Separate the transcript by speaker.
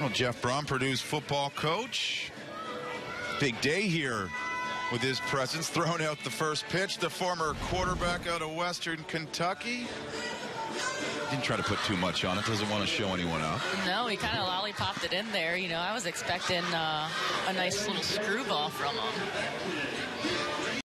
Speaker 1: Well, Jeff Brohm, Purdue's football coach. Big day here with his presence. Throwing out the first pitch, the former quarterback out of Western Kentucky. Didn't try to put too much on it. Doesn't want to show anyone up.
Speaker 2: No, he kind of lollipopped it in there. You know, I was expecting uh, a nice little screwball from him.